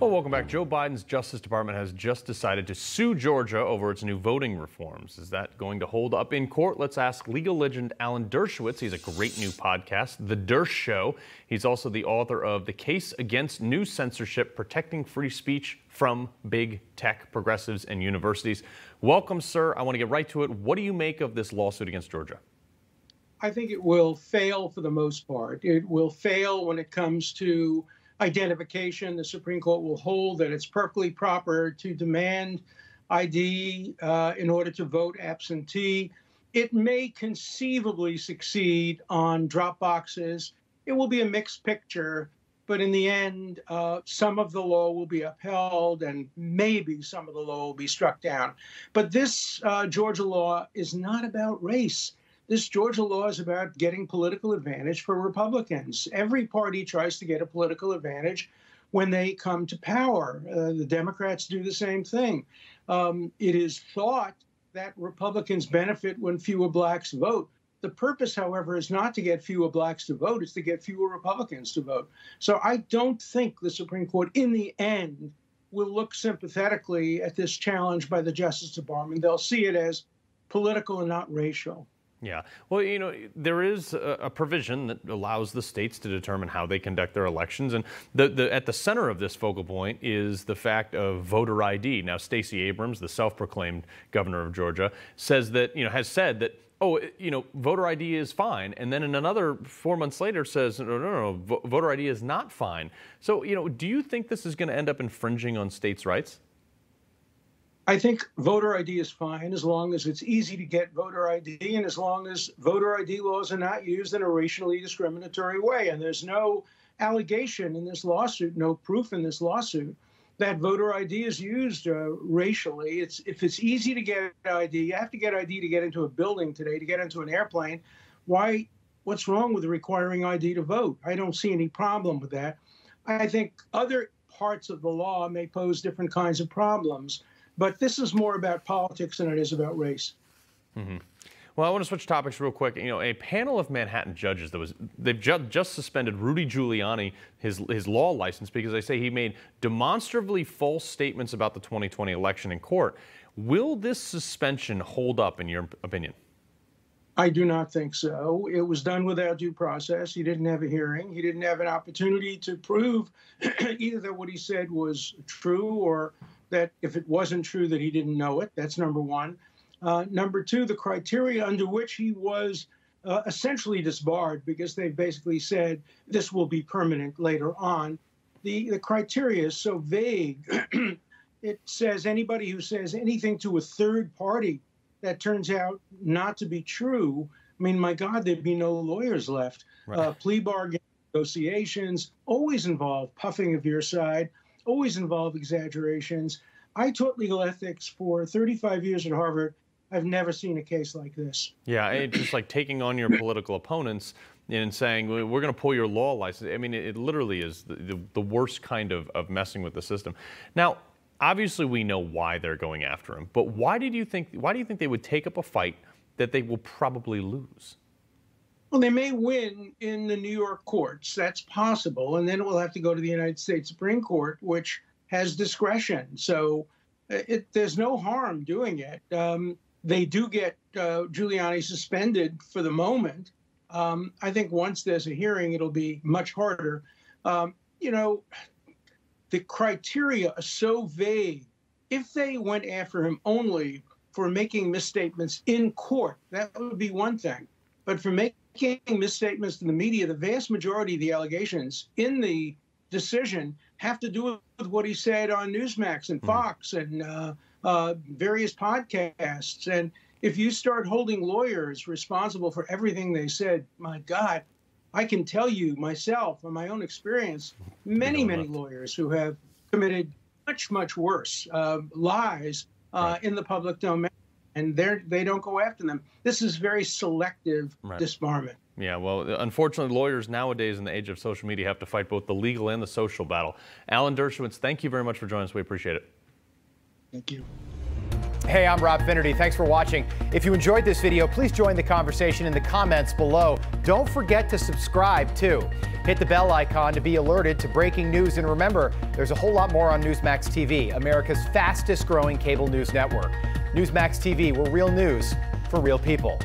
Well, welcome back. Joe Biden's Justice Department has just decided to sue Georgia over its new voting reforms. Is that going to hold up in court? Let's ask legal legend Alan Dershowitz. He's a great new podcast, The Dersh Show. He's also the author of The Case Against New Censorship Protecting Free Speech from Big Tech, Progressives, and Universities. Welcome, sir. I want to get right to it. What do you make of this lawsuit against Georgia? I think it will fail for the most part. It will fail when it comes to identification. The Supreme Court will hold that it's perfectly proper to demand ID uh, in order to vote absentee. It may conceivably succeed on drop boxes. It will be a mixed picture, but in the end, uh, some of the law will be upheld and maybe some of the law will be struck down. But this uh, Georgia law is not about race this Georgia law is about getting political advantage for Republicans. Every party tries to get a political advantage when they come to power. Uh, the Democrats do the same thing. Um, it is thought that Republicans benefit when fewer blacks vote. The purpose, however, is not to get fewer blacks to vote, it's to get fewer Republicans to vote. So I don't think the Supreme Court, in the end, will look sympathetically at this challenge by the Justice Department. They'll see it as political and not racial. Yeah. Well, you know, there is a, provision that allows the states to determine how they conduct their elections. And the, the, at the center of this focal point is the fact of voter ID. Now, Stacey Abrams, the self proclaimed governor of Georgia, says that, you know, has said that oh, you know, voter ID is fine. And then in another four months later says, no, no, no, no, voter ID is not fine. So, you know, do you think this is going to end up infringing on states' rights? I think voter ID is fine as long as it's easy to get voter ID and as long as voter ID laws are not used in a racially discriminatory way. And there's no allegation in this lawsuit, no proof in this lawsuit that voter ID is used uh, racially. It's if it's easy to get ID, you have to get ID to get into a building today, to get into an airplane. Why? What's wrong with requiring ID to vote? I don't see any problem with that. I think other parts of the law may pose different kinds of problems. But this is more about politics than it is about race. Mm-hmm. Well, I want to switch topics real quick. You know, a panel of Manhattan judges that was they've ju- just suspended Rudy Giuliani his his law license because they say he made demonstrably false statements about the 2020 election in court. Will this suspension hold up in your opinion? I do not think so. It was done without due process. He didn't have a hearing. He didn't have an opportunity to prove either that what he said was true or that if it wasn't true that he didn't know it. That's number one. Uh, number two, the criteria under which he was uh, essentially disbarred because they basically said this will be permanent later on. The, the criteria is so vague. it says anybody who says anything to a third party that turns out not to be true. I mean, my God, there'd be no lawyers left. Right. Uh, plea bargain negotiations always involve puffing of your side always involve exaggerations. I taught legal ethics for 35 years at Harvard. I've never seen a case like this. Yeah, it's just like taking on your political opponents and saying, we're going to pull your law license. I mean, it, literally is the, the, the worst kind of, of messing with the system. Now, obviously we know why they're going after him, but why did you think, why do you think they would take up a fight that they will probably lose? Well, they may win in the New York courts. That's possible. And then it will have to go to the United States Supreme Court, which has discretion. So uh, it, there's no harm doing it. Um, they do get uh, Giuliani suspended for the moment. Um, I think once there's a hearing, it'll be much harder. Um, you know, the criteria are so vague. If they went after him only for making misstatements in court, that would be one thing. But for making misstatements to the media, the vast majority of the allegations in the decision have to do with what he said on Newsmax and mm-hmm. Fox mm-hmm. and uh, uh, various podcasts. And if you start holding lawyers responsible for everything they said, my God, I can tell you myself from my own experience, many, many lawyers who have committed much, much worse uh, lies uh, in the public domain and they're they don't go after them. This is very selective right. disbarment. Yeah, well, unfortunately, lawyers nowadays in the age of social media have to fight both the legal and the social battle. Alan Dershowitz, thank you very much for joining us. We appreciate it. Thank you. Hey, I'm Rob Finnerty. Thanks for watching. If you enjoyed this video, please join the conversation in the comments below. Don't forget to subscribe, too. Hit the bell icon to be alerted to breaking news. And remember, there's a whole lot more on Newsmax TV, America's fastest growing cable news network. Newsmax TV, we're real news for real people.